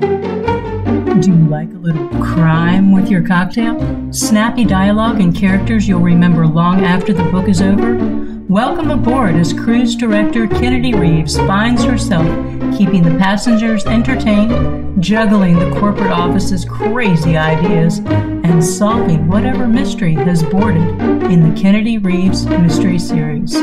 Do you like a little crime with your cocktail? Snappy dialogue and characters you'll remember long after the book is over? Welcome aboard as cruise director Kennedy Reeves finds herself keeping the passengers entertained, juggling the corporate office's crazy ideas, and solving whatever mystery has boarded in the Kennedy Reeves Mystery Series.